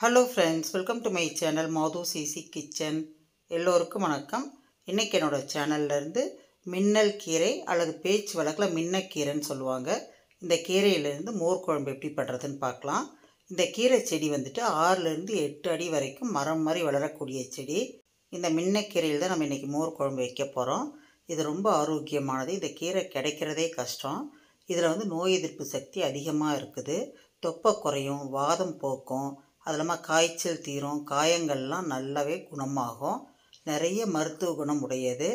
Hello friends welcome to my channel Mathu CC kitchen எல்லோருக்கும் வணக்கம். இன்றைக்கி என்னோடய சேனல்லேருந்து மின்னல் கீரை அல்லது பேச்சு வழக்கில் மின்னக்கீரைன்னு சொல்லுவாங்க. இந்த கீரையிலேருந்து மோர் குழம்பு எப்படி பண்ணுறதுன்னு பார்க்கலாம். இந்த கீரை செடி வந்துட்டு ஆறுலேருந்து எட்டு அடி வரைக்கும் மரம் மாதிரி வளரக்கூடிய செடி. இந்த மின்னக்கீரையில் தான் நம்ம இன்றைக்கி மோர் குழம்பு வைக்க போகிறோம் இது ரொம்ப ஆரோக்கியமானது. இந்த கீரை கிடைக்கிறதே கஷ்டம். இதில் வந்து நோய் எதிர்ப்பு சக்தி அதிகமாக இருக்குது. தொப்பை குறையும் வாதம் போக்கும் அது இல்லாமல் காய்ச்சல் தீரும் காயங்கள்லாம் நல்லாவே குணமாகும். நிறைய மருத்துவ குணம் உடையது.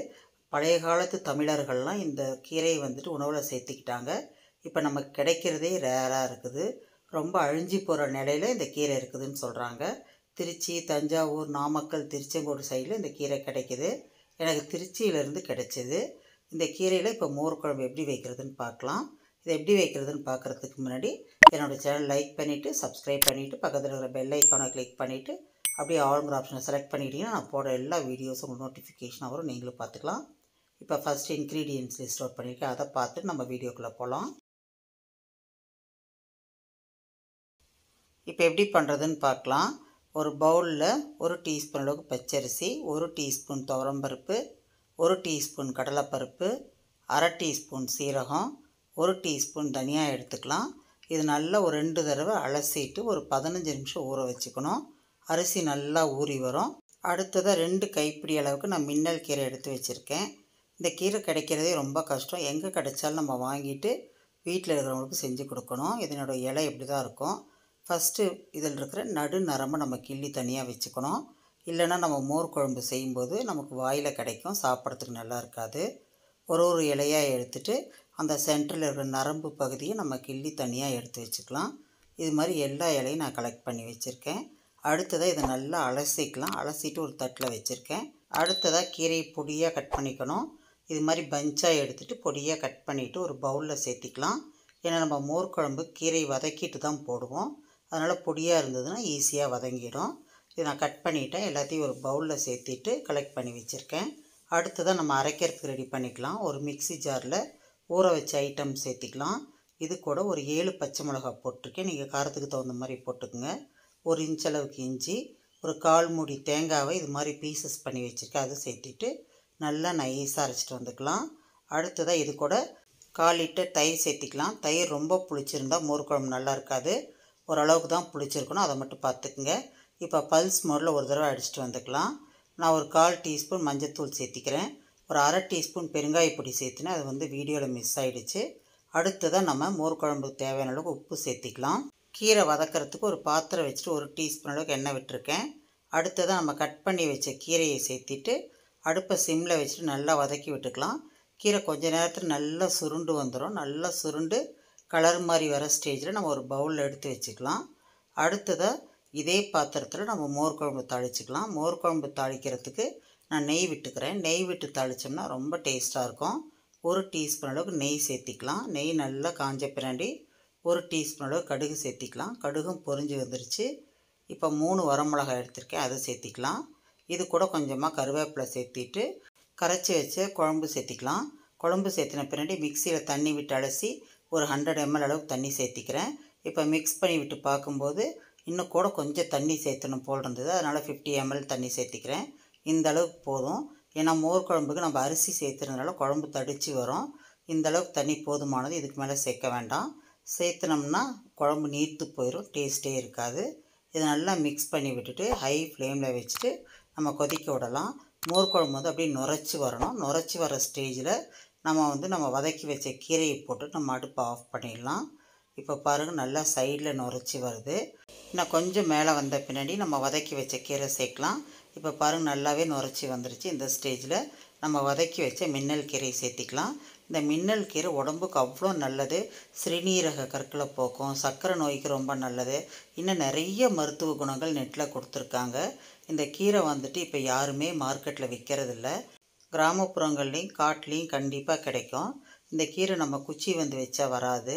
பழைய காலத்து தமிழர்கள்லாம் இந்த கீரையை வந்துட்டு உணவில் சேர்த்துக்கிட்டாங்க. இப்போ நமக்கு கிடைக்கிறதே ரேராக இருக்குது. ரொம்ப அழிஞ்சு போகிற நிலையில் இந்த கீரை இருக்குதுன்னு சொல்கிறாங்க திருச்சி தஞ்சாவூர் நாமக்கல் திருச்செங்கோடு சைடில் இந்த கீரை கிடைக்கிது. எனக்கு திருச்சியிலேருந்து கிடைச்சிது. இந்த கீரையில் இப்போ மோர் குழம்பு எப்படி வைக்கிறதுன்னு பார்க்கலாம். இதை எப்படி வைக்கிறதுன்னு பார்க்குறதுக்கு முன்னாடி என்னோடய சேனல் லைக் பண்ணிவிட்டு சப்ஸ்கிரைப் பண்ணிவிட்டு பக்கத்தில் இருக்கிற பெல் ஐக்கானை கிளிக் பண்ணிவிட்டு அப்படியே ஆளுங்கிற ஆப்ஷனை செலக்ட் பண்ணிட்டீங்கன்னா நான் போடுற எல்லா வீடியோஸும் உங்களுக்கு நோட்டிஃபிகேஷனாக வரும். நீங்களும் பார்த்துக்கலாம். இப்போ ஃபஸ்ட் இன்க்ரீடியன்ஸ் லிஸ்ட் அவுட் பண்ணியிருக்கேன். அதை பார்த்து நம்ம வீடியோக்குள்ளே போகலாம் இப்போ எப்படி பண்ணுறதுன்னு பார்க்கலாம். ஒரு பவுலில் ஒரு டீஸ்பூன் அளவுக்கு பச்சரிசி ஒரு டீஸ்பூன் துவரம்பருப்பு ஒரு டீஸ்பூன் கடலைப்பருப்பு அரை டீஸ்பூன் சீரகம் ஒரு டீஸ்பூன் தனியாக எடுத்துக்கலாம். இது நல்லா ஒரு ரெண்டு தடவை அலசிட்டு ஒரு பதினஞ்சு நிமிஷம் ஊற வச்சுக்கணும். அரிசி நல்லா ஊறி வரும். அடுத்ததாக ரெண்டு கைப்பிடி அளவுக்கு நான் மின்னல் கீரை எடுத்து வச்சுருக்கேன். இந்த கீரை கிடைக்கிறதே ரொம்ப கஷ்டம். எங்கே கிடைச்சாலும் நம்ம வாங்கிட்டு வீட்டில் இருக்கிறவங்களுக்கு செஞ்சு கொடுக்கணும். இதனோட இலை இப்படி தான் இருக்கும். ஃபஸ்ட்டு இதில் இருக்கிற நடு நரம்பை நம்ம கிள்ளி தனியாக வச்சுக்கணும். இல்லைன்னா நம்ம மோர் குழம்பு செய்யும்போது நமக்கு வாயில் கிடைக்கும். சாப்பிட்றதுக்கு நல்லா இருக்காது. ஒரு ஒரு இலையாக எடுத்துகிட்டு அந்த சென்டரில் இருக்கிற நரம்பு பகுதியை நம்ம கிள்ளி தனியாக எடுத்து வச்சுக்கலாம். இது மாதிரி எல்லா இலையும் நான் கலெக்ட் பண்ணி வச்சுருக்கேன். அடுத்ததாக இதை நல்லா அலசிக்கலாம். அலசிட்டு ஒரு தட்டில் வச்சுருக்கேன். அடுத்ததாக கீரையை பொடியாக கட் பண்ணிக்கணும். இது மாதிரி பஞ்சாக எடுத்துகிட்டு பொடியாக கட் பண்ணிவிட்டு ஒரு பவுலில் சேர்த்திக்கலாம். ஏன்னா நம்ம மோர் குழம்பு கீரை வதக்கிட்டு தான் போடுவோம். அதனால் பொடியாக இருந்ததுன்னா ஈஸியாக வதங்கிடும். இதை நான் கட் பண்ணிவிட்டேன் எல்லாத்தையும் ஒரு பவுலில் சேர்த்திட்டு கலெக்ட் பண்ணி வச்சுருக்கேன். அடுத்ததாக நம்ம அரைக்கிறதுக்கு ரெடி பண்ணிக்கலாம். ஒரு மிக்சி ஜாரில் ஊற வச்ச ஐட்டம் சேர்த்திக்கலாம். இது கூட ஒரு ஏழு பச்சை மிளகா போட்டிருக்கேன். நீங்கள் காரத்துக்கு தகுந்த மாதிரி போட்டுக்கோங்க. ஒரு இன்ச் அளவுக்கு இஞ்சி ஒரு கால் மூடி தேங்காவை இது மாதிரி பீசஸ் பண்ணி வச்சுருக்கேன். அதை சேர்த்திட்டு நல்லா நைஸாக அரைச்சிட்டு வந்துக்கலாம். அடுத்ததாக இது கூட கால் லிட்டர் தயிர் சேர்த்திக்கலாம். தயிர் ரொம்ப புளிச்சிருந்தா மோர் குழம்பு நல்லா இருக்காது. ஓரளவுக்கு தான் புளிச்சிருக்கணும். அதை மட்டும் பார்த்துக்குங்க. இப்போ பல்ஸ் மோரில் ஒரு தடவை அடிச்சுட்டு வந்துக்கலாம். நான் ஒரு கால் டீஸ்பூன் மஞ்சத்தூள் சேர்த்திக்கிறேன். ஒரு அரை டீஸ்பூன் பெருங்காய பொடி சேர்த்துனேன் அது வந்து வீடியோவில் மிஸ் ஆகிடுச்சு அடுத்ததாக நம்ம மோர் குழம்புக்கு தேவையான அளவுக்கு உப்பு சேர்த்திக்கலாம். கீரை வதக்கிறதுக்கு ஒரு பாத்திரம் வச்சுட்டு ஒரு டீஸ்பூன் அளவுக்கு எண்ணெய் விட்டுருக்கேன். அடுத்ததாக நம்ம கட் பண்ணி வச்ச கீரையை சேர்த்திட்டு அடுப்பை சிம்மில் வச்சுட்டு நல்லா வதக்கி விட்டுக்கலாம். கீரை கொஞ்ச நேரத்தில் நல்லா சுருண்டு வந்துடும் நல்லா சுருண்டு கலர் மாதிரி வர ஸ்டேஜில் நம்ம ஒரு பவுலில் எடுத்து வச்சுக்கலாம். அடுத்ததாக இதே பாத்திரத்தில் நம்ம மோர் குழம்பு தாளிச்சிக்கலாம். மோர் குழம்பு தாளிக்கிறதுக்கு நான் நெய் விட்டுக்கிறேன். நெய் விட்டு தாளித்தோம்னா ரொம்ப டேஸ்ட்டாக இருக்கும். ஒரு டீஸ்பூன் அளவுக்கு நெய் சேர்த்திக்கலாம். நெய் நல்லா காஞ்ச பின்னாடி ஒரு டீஸ்பூன் அளவு கடுகு சேர்த்திக்கலாம். கடுகும் பொறிஞ்சு வந்துருச்சு. இப்போ மூணு வரமிளகாய் எடுத்திருக்கேன். அதை சேர்த்திக்கலாம். இது கூட கொஞ்சமாக கருவேப்பிலை சேர்த்திட்டு கரைச்சி வச்சு குழம்பு சேர்த்திக்கலாம். குழம்பு சேர்த்தின பின்னாடி மிக்சியில் தண்ணி விட்டு அலசி ஒரு ஹண்ட்ரட் எம்எல் அளவுக்கு தண்ணி சேர்த்திக்கிறேன். இப்போ மிக்ஸ் பண்ணி விட்டு பார்க்கும்போது இன்னும் கூட கொஞ்சம் தண்ணி சேர்த்தணும் போல் இருந்தது. அதனால் ஃபிஃப்டி எம்எல் தண்ணி சேர்த்திக்கிறேன். இந்த அளவுக்கு போதும். ஏன்னா மோர் குழம்புக்கு நம்ம அரிசி சேர்த்துறதுனால குழம்பு தடித்து வரும். இந்த அளவுக்கு தண்ணி போதுமானது இதுக்கு மேலே சேர்க்க வேண்டாம். சேர்த்துனோம்னா குழம்பு நீர்த்து போயிடும் டேஸ்ட்டே இருக்காது. இதை நல்லா மிக்ஸ் பண்ணி விட்டுட்டு ஹை ஃப்ளேமில் வச்சுட்டு நம்ம கொதிக்க விடலாம். மோர் குழம்பு வந்து அப்படியே நுரைச்சி வரணும். நுரைச்சி வர ஸ்டேஜில் நம்ம வந்து நம்ம வதக்கி வச்ச கீரையை போட்டு நம்ம அடுப்பை ஆஃப் பண்ணிடலாம். இப்போ பாருங்கள் நல்லா சைடில் நுரைச்சி வருது. இன்னும் கொஞ்சம் மேலே வந்த பின்னாடி நம்ம வதக்கி வச்ச கீரை சேர்க்கலாம். இப்போ பாருங்கள் நல்லாவே நுரைச்சி வந்துருச்சு. இந்த ஸ்டேஜில் நம்ம வதக்கி வச்ச மின்னல் கீரையை சேர்த்திக்கலாம். இந்த மின்னல் கீரை உடம்புக்கு அவ்வளோ நல்லது. சிறுநீரக கற்களை போக்கும் சர்க்கரை நோய்க்கு ரொம்ப நல்லது. இன்னும் நிறைய மருத்துவ குணங்கள் நெட்டில் கொடுத்துருக்காங்க. இந்த கீரை வந்துட்டு இப்போ யாருமே மார்க்கெட்டில் விற்கிறதில்ல கிராமப்புறங்கள்லேயும் காட்டுலேயும் கண்டிப்பாக கிடைக்கும். இந்த கீரை நம்ம குச்சி வந்து வச்சா வராது.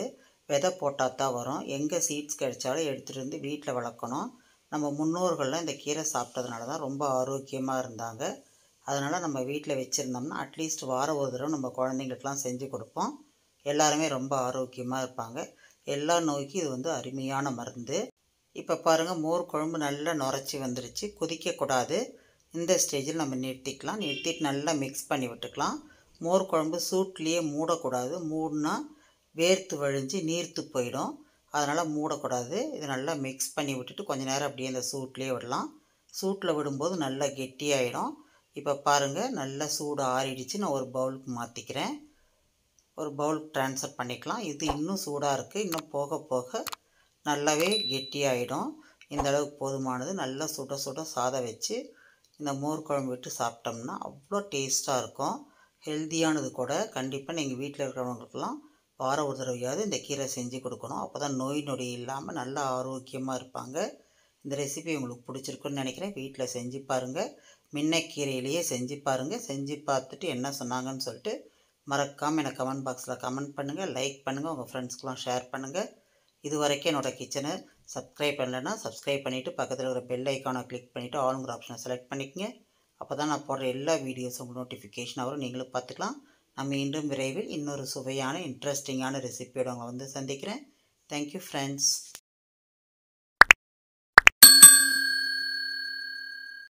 விதை போட்டால் தான் வரும். எங்கே சீட்ஸ் கிடைச்சாலும் எடுத்துகிட்டு வந்து வீட்டில் வளர்க்கணும். நம்ம முன்னோர்கள்லாம் இந்த கீரை சாப்பிட்டதுனால தான் ரொம்ப ஆரோக்கியமாக இருந்தாங்க. அதனால் நம்ம வீட்டில் வச்சுருந்தோம்னா அட்லீஸ்ட் வாரம் ஒரு தடவை நம்ம குழந்தைங்களுக்கெலாம் செஞ்சு கொடுப்போம். எல்லாருமே ரொம்ப ஆரோக்கியமாக இருப்பாங்க. எல்லா நோய்க்கும் இது வந்து அருமையான மருந்து. இப்போ பாருங்கள் மோர் குழம்பு நல்லா நுரைச்சி வந்துருச்சு. கொதிக்கக்கூடாது. இந்த ஸ்டேஜில் நம்ம நிறுத்திக்கலாம். நிறுத்திட்டு நல்லா மிக்ஸ் பண்ணி விட்டுக்கலாம். மோர் குழம்பு சூட்லேயே மூடக்கூடாது. மூடினா வேர்த்து வழிஞ்சு நீர்த்து போயிடும். அதனால் மூடக்கூடாது. இதை நல்லா மிக்ஸ் பண்ணி விட்டுட்டு கொஞ்ச நேரம் அப்படியே அந்த சூட்லேயே விடலாம். சூட்டில் விடும்போது நல்லா கெட்டியாயிடும். இப்போ பாருங்கள் நல்லா சூடு ஆறிடுச்சு. நான் ஒரு பவுலுக்கு மாற்றிக்கிறேன் ஒரு பவுலுக்கு ட்ரான்ஸ்ஃபர் பண்ணிக்கலாம். இது இன்னும் சூடாக இருக்குது இன்னும் போக போக நல்லாவே கெட்டியாயிடும். இந்த அளவுக்கு போதுமானது. நல்லா சுட சுட சாதம் வச்சு இந்த மோர் குழம்பு விட்டு சாப்பிட்டோம்னா அவ்வளோ டேஸ்ட்டாக இருக்கும். ஹெல்த்தியானது கூட கண்டிப்பாக நீங்கள் வீட்டில் இருக்கிறவங்களுக்கெல்லாம் வாரம் ஒரு தடவையாவது இந்த கீரை செஞ்சு கொடுக்கணும். அப்போ தான் நோய் நொடி இல்லாமல் நல்லா ஆரோக்கியமாக இருப்பாங்க. இந்த ரெசிபி உங்களுக்கு பிடிச்சிருக்குன்னு நினைக்கிறேன். வீட்டில் செஞ்சு பாருங்கள் மின்னைக்கீரையிலேயே செஞ்சு பாருங்கள் செஞ்சு பார்த்துட்டு என்ன சொன்னாங்கன்னு சொல்லிட்டு மறக்காமல் எனக்கு கமெண்ட் பாக்ஸில் கமெண்ட் பண்ணுங்கள் லைக் பண்ணுங்கள் உங்கள் ஃப்ரெண்ட்ஸ்க்கெலாம் ஷேர் பண்ணுங்கள் இது வரைக்கும் என்னோடய கிச்சனை சப்ஸ்கிரைப் பண்ணலைன்னா சப்ஸ்கிரைப் பண்ணிவிட்டு பக்கத்தில் இருக்கிற பெல் ஐக்கானை கிளிக் பண்ணிவிட்டு ஆளுங்கிற ஆப்ஷனை செலக்ட் பண்ணிக்கங்க. அப்போ தான் நான் போடுற எல்லா வீடியோஸும் உங்களுக்கு நோட்டிஃபிகேஷன் வரும். நீங்களும் பார்த்துக்கலாம். நான் மீண்டும் விரைவில் இன்னொரு சுவையான இன்ட்ரெஸ்டிங்கான ரெசிபியோட உங்களை வந்து சந்திக்கிறேன். Thank you friends